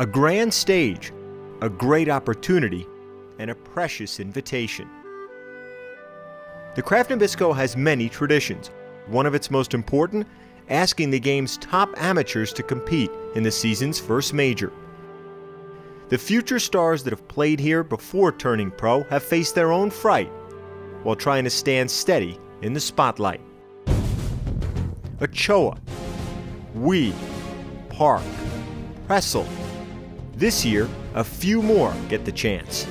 A grand stage, a great opportunity, and a precious invitation. The Kraft Nabisco has many traditions. One of its most important, asking the game's top amateurs to compete in the season's first major. The future stars that have played here before turning pro have faced their own fright while trying to stand steady in the spotlight. Ochoa, Wie, Park, Pressel. This year, a few more get the chance.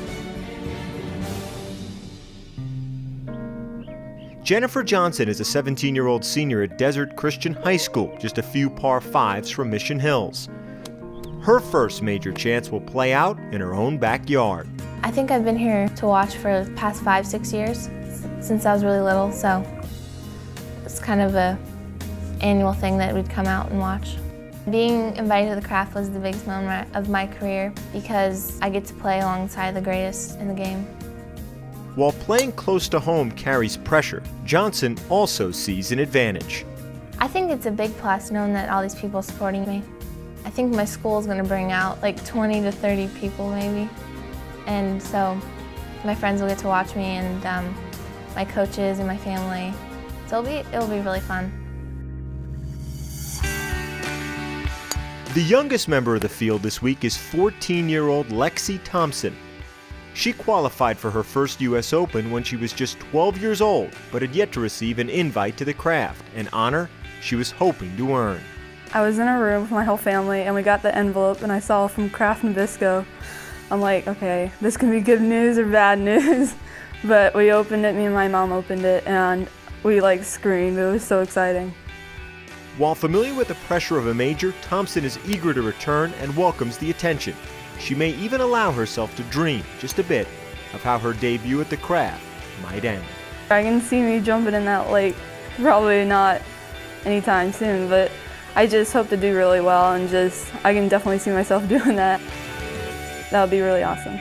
Jennifer Johnson is a 17 year old senior at Desert Christian High School, just a few par fives from Mission Hills. Her first major chance will play out in her own backyard. I think I've been here to watch for the past five, six years since I was really little, so it's kind of a annual thing that we'd come out and watch. Being invited to the Kraft was the biggest moment of my career because I get to play alongside the greatest in the game. While playing close to home carries pressure, Johnson also sees an advantage. I think it's a big plus knowing that all these people are supporting me. I think my school is going to bring out like 20 to 30 people maybe. And so my friends will get to watch me and um, my coaches and my family. So it'll be, it'll be really fun. The youngest member of the field this week is 14 year old Lexi Thompson. She qualified for her first U.S. Open when she was just 12 years old, but had yet to receive an invite to the Kraft, an honor she was hoping to earn. I was in a room with my whole family and we got the envelope and I saw from Kraft Nabisco. I'm like, okay, this can be good news or bad news. But we opened it, me and my mom opened it, and we like screamed. It was so exciting. While familiar with the pressure of a major, Thompson is eager to return and welcomes the attention. She may even allow herself to dream just a bit of how her debut at the Kraft might end. I can see me jumping in that lake, probably not anytime soon, but I just hope to do really well and just, I can definitely see myself doing that. That would be really awesome.